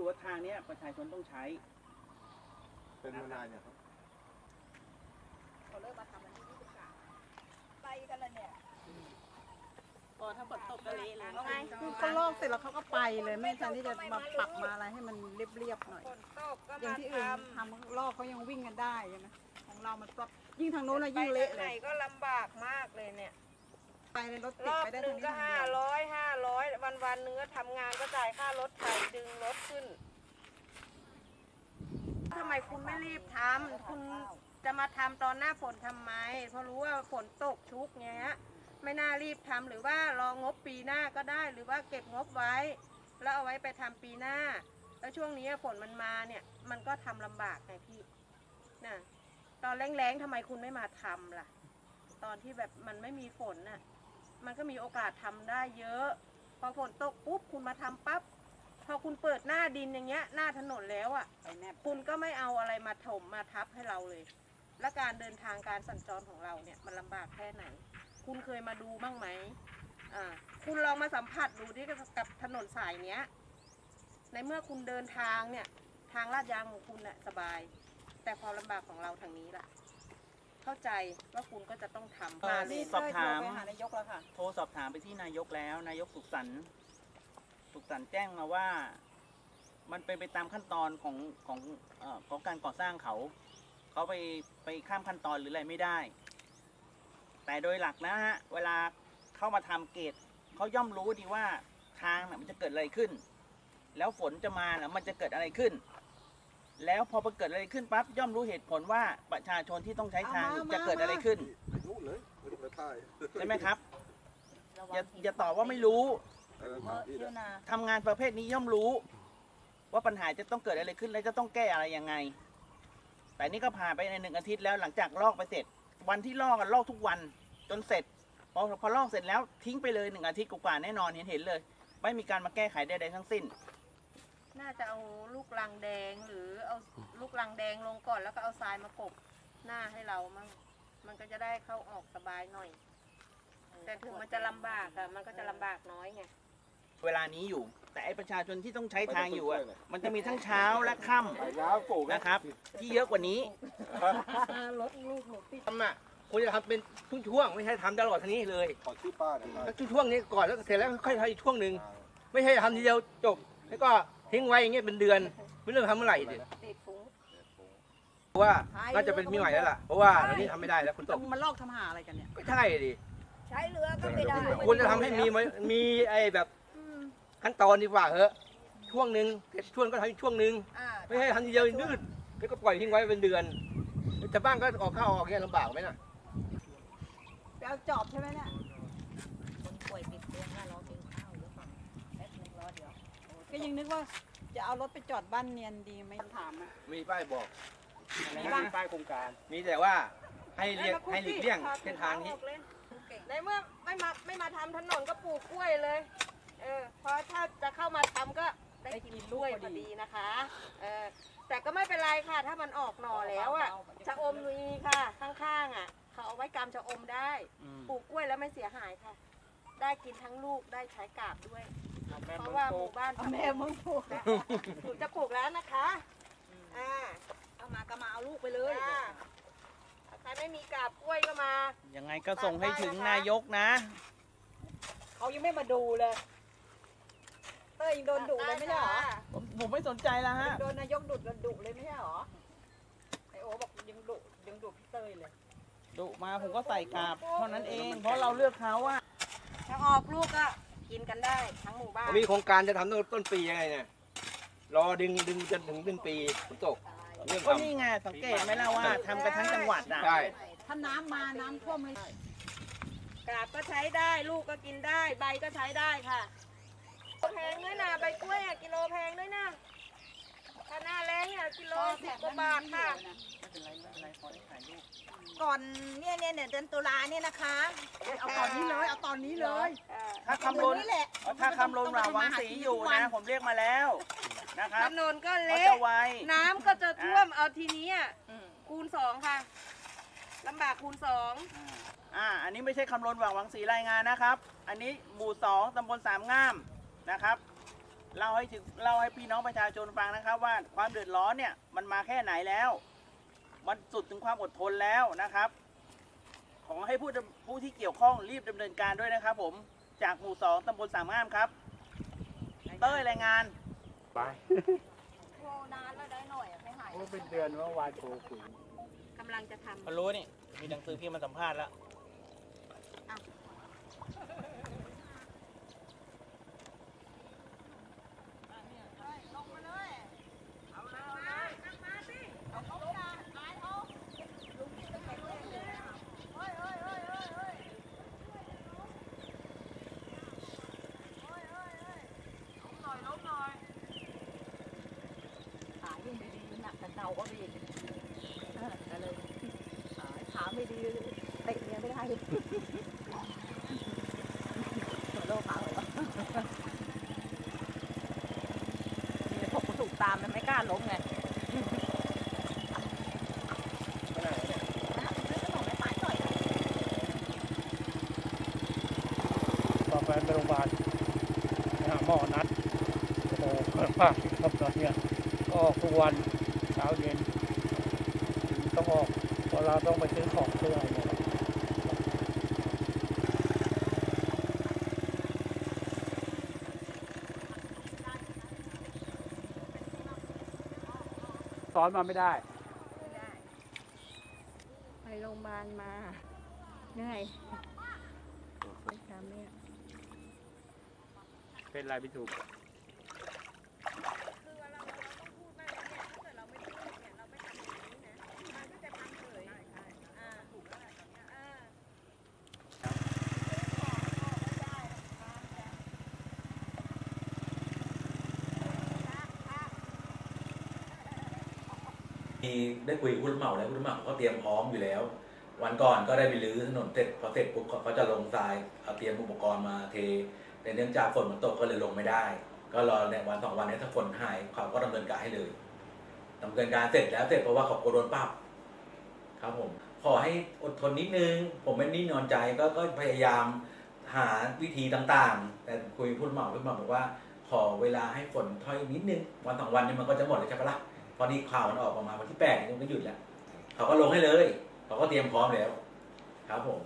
คือว่าทางเนี้ยประชาชนต้องใช้ เป็นมานานเนี่ยครับเขาเริ่มมาทำวันที่ยี่สิบสามไปกันแล้วเนี่ยพอถ้าฝนตกก็เละเลยเอาไงคือเขาลอกเสร็จแล้วเขาก็ไปเลยไม่ทันที่จะมาปรับมาอะไรให้มันเรียบๆหน่อย ฝนตกก็อย่างมาที่ทอื่นทำลอกเขายังวิ่งกันได้ใช่ไหมของเรามันปรับยิ่งทางโน้นำนะไปยิ่งทาเละงเลไหนย ก็ลำบากมากเลยเนี่ย ไปในรถรติดอบไปได้หนึ่ทางงนี้ก็ทางห้าเดียวร้อยห้าร้อยวันวันๆหนึงก็ทำงานก็จ่ายค่ารถไถดึงรถขึ้นทำไมคุณไม่รีบทำคุณจะมาทำตอนหน้าฝนทำไม เพราะรู้ว่าฝนตกชุกเงี้ยไม่น่ารีบทำหรือว่ารองบปีหน้าก็ได้ หรือว่าเก็บงบไว้ แล้วเอาไว้ไปทำปีหน้า แล้วช่วงนี้ฝนมันมาเนี่ย มันก็ทำลำบากไงพี่น่ะตอนแรงๆทำไมคุณไม่มาทำล่ะ ตอนที่แบบมันไม่มีฝนน่ะ มันก็มีโอกาสทำได้เยอะ พอฝนตกปุ๊บคุณมาทำปั๊บพอคุณเปิดหน้าดินอย่างเงี้ย หน้าถนนแล้วอะ่ะไปแนบคุณก็ไม่เอาอะไรมาถมมาทับให้เราเลย และการเดินทางการสัญจรของเราเนี่ยมันลำบากแค่ไหน คุณเคยมาดูบ้างไหมอ่าคุณลองมาสัมผัสดูที่กับถนนสายเนี้ย ในเมื่อคุณเดินทางเนี่ยทางลาดยางของคุณน่ะสบาย แต่ความลำบากของเราทางนี้ล่ะ เข้าใจว่าคุณก็จะต้องทำเอ่อมาสอบถาม ไปหานายกแล้วค่ะ โทรสอบถามไปที่นายกแล้ว นายกสุขสันต์สุขสันต์แจ้งมาว่า มันเป็นไปตามขั้นตอนของของเอ่อของการก่อสร้างเขา เขาไปไปข้ามขั้นตอนหรืออะไรไม่ได้ แต่โดยหลักนะฮะ เวลาเข้ามาทำเกตเขาย่อมรู้ดีว่าทางน่ะมันจะเกิดอะไรขึ้น แล้วฝนจะมาแล้วมันจะเกิดอะไรขึ้น แล้วพอเกิดอะไรขึ้นปั๊บย่อมรู้เหตุผลว่าประชาชนที่ต้องใช้ทางเอามาจะเกิดอะไรขึ้นไปนู้นเลยไม่ต้องไปใต้ใช่ไหมครับอย่าอย่าตอบว่าไม่รู้เออถามพี่นะทำงานประเภทนี้ย่อมรู้ ว่าปัญหาจะต้องเกิดอะไรขึ้นและจะต้องแก้อะไรยังไง แต่นี่ก็ผ่านไปในหนึ่งอาทิตย์แล้วหลังจากลอกไปเสร็จ วันที่ลอกกันลอกทุกวันจนเสร็จพอพอลอกเสร็จแล้วทิ้งไปเลยหนึ่งอาทิตย์กว่าๆแน่นอนเห็นเห็นเลย ไม่มีการมาแก้ไขใดๆทั้งสิ้น น่าจะเอาลูกลังแดงหรือเอาลูกลังแดงลงก่อนแล้วก็เอาทรายมากบหน้าให้เรามั่งมันก็จะได้เข้าออกสบายหน่อย แต่ถึงมันจะลำบากอะมันก็จะลำบากน้อยไงเวลานี้อยู่ แต่ไอ้ประชาชนที่ต้องใช้ทางอยู่อะมันจะมีทั้งเช้าและค่ไปยาวปลูกำนะครับ ที่เยอะกว่านี้รถลูกหนูติดทำอะควรจะทำเป็นช่วงๆไม่ใช่ทำตลอดทั้งนี้เลยขอชื่อป้าหน่อยแล้วช่วงๆนี้ก่อนแล้วเสร็จแล้วค่อยทำอีกช่วงหนึ่งไม่ใช่ทำทีเดียวจบ แล้วก็ ทิ้งไว้อย่างเงี้ยเป็นเดือนไม่รู้จะทำเมื่อไหร่ดิติดฝูงเพราะว่าน่าจะเป็นมีใหม่แล้วล่ะเพราะว่าตอนนี้ทำไม่ได้แล้วคุณตกมันลอกทำหาอะไรกันเนี่ยก็ใช่ดิใช้เรือก็ไม่ได้ควรจะทำให้มีไหมมีไอ้แบบขั้นตอนดีกว่าเหอะช่วงหนึ่งเสร็จช่วงก็ทำอีกช่วงหนึ่งอ่าไม่ใช่ทำทีเดียวยืดแล้วก็ปล่อยทิ้งไว้เป็นเดือนแต่บ้านก็ออกข้าวออกเงี้ยลำบากไหมน่ะ ไปเอาจอบใช่ไหมเนี่ย ยังนึกว่าจะเอารถไปจอดบ้านเนียนดีไหมถามอะมีป้ายบอก มีบ้างป้ายโครงการ มีแต่ว่าให้เลี่ยงให้หลีกเลี่ยงเส้นทางนี้ ในเมื่อไม่มาไม่มาทำถนนก็ปลูกกล้วยเลย เออพอถ้าจะเข้ามาทำก็ได้กินกล้วยพอดีนะคะ เออแต่ก็ไม่เป็นไรค่ะ ถ้ามันออกหน่อแล้วอะชะอมมีค่ะข้างๆอะ เขาเอาไว้กำชะอมได้ ปลูกกล้วยแล้วไม่เสียหายค่ะ ได้กินทั้งลูกได้ใช้กาบด้วยเพราะว่า หมู่บ้านแม่มึงพูดหนูจะปลูกแล้วนะคะอ่าเอามาก็มาเอาลูกไปเลยจ้าถ้าใครไม่มีกาบกล้วยก็มายังไงก็ส่งให้ถึงนายกนะ เขายังไม่มาดูเลยเต้ยยังโดนดุเลยไม่ใช่เหรอผมผมไม่สนใจแล้วฮะยังโดนนายกดุโดนดุเลยไม่ใช่เหรอไอโอบอกยังดุยังดุพี่เต้ยเลยดุมาผมก็ใส่กาบเท่านั้นเอง เพราะเราเลือกเขาอะถ้าออกลูกก็ กินกันได้ทั้งหมู่บ้านมีโครงการจะทำต้นต้นปียังไงเนี่ย รอดึงดึงจนถึงต้นปีฝนตกเรื่องก็ทำ นี่ไงสังเกตไหมล่ะว่าทำกันทั้งจังหวัดอะใช่ ถ้าน้ำมาน้ำท่วมเลยกาบก็ใช้ได้ ลูกก็กินได้ ใบก็ใช้ได้ค่ะแพงด้วยนะใบกล้วยอะกิโลแพงด้วยนะถ้าหน้าแรงเนี่ยกิโลสิบกว่าบาทค่ะ ก่อนเนี่ยเนี่ยเนี่ยเดือนตุลาเนี่ยนะคะ เอาตอนนี้เลย เอาตอนนี้เลย ถ้าคำรณนี่แหละถ้าคำรณหว่าหวังสีอยู่นะผมเรียกมาแล้วนะครับถนนก็เขาเละจะไว น้ำก็จะท่วมเอาทีนี้อะคูณสองค่ะลำบากคูณสองอ่า อันนี้ไม่ใช่คำรณหวังหวังสีรายงานนะครับ อันนี้หมู่สองตำบลสามงามนะครับ เล่าให้ถึงเล่าให้พี่น้องประชาชนฟังนะครับ ว่าความเดือดร้อนเนี่ยมันมาแค่ไหนแล้ว มันสุดถึงความอดทนแล้วนะครับ ขอให้ผู้ดำผู้ที่เกี่ยวข้องรีบดำเนินการด้วยนะครับผม จากหมู่สองตำบลสามงามครับ เต้ยรายงาน ไปโทรนานแล้วได้หน่อยอะไม่หายโอ้เป็นเดือนว่าวานโทรคุยกำลังจะทำเขารู้นี่ มีหนังสือพี่มาสัมภาษณ์แล้ว ขายิ่งดีๆหนักแต่ เก่าก็ดีเออก็เลยขาขาไม่ดีเตะเนี่ยไม่ได้หัวโลกขาหัวโลกนี่พวกกูถูกตามมันไม่กล้าล้มไงซื้อไปฝากหน่อยพอแฟนไปโรงพยาบาลหาหมอนัดโอ้โหเกิดมากครับตอนเนี้ยก็ทุกวัน ช้าเย็นต้องออกเพราะเราต้องไปซื้อของซื้ออะไรเนี่ยสอนมาไม่ได้ ไปโรงพยาบาลมาเหนื่อยไปทำเนี่ยเป็นไรไม่ถูกีได้คุยกับผู้รับเหมาแล้วผู้รับเหมาเขาเตรียมพร้อมอยู่แล้ว วันก่อนก็ได้ไปรื้อถนนเสร็จพอเสร็จปุ๊บเขาจะลงทรายเอาเตรียมอุปกรณ์มาเทแต่เนื่องจากฝนมันตกก็เลยลงไม่ได้ ก็รอในวันสองวันนี้ถ้าฝนหายเขาก็ดำเนินการให้เลยดำเนินการเสร็จแล้วเสร็จเพราะว่าเขากโดนปรับครับผมขอให้อดทนนิดนึง ผมไม่นิ่งนอนใจก็ก็พยายามหาวิธีต่างๆ แต่คุยผู้รับเหมาผู้รับเหมาบอกว่า ขอเวลาให้ฝนถอยนิดนึง วันสองวันนี้มันก็จะหมดแล้วใช่ปะล่ะ พอนี้ข่าวมันออกประมาณวันที่แปดนี่มันก็หยุดแล้วเขาก็ลงให้เลยเขาก็เตรียมพร้อมแล้ว ครับผม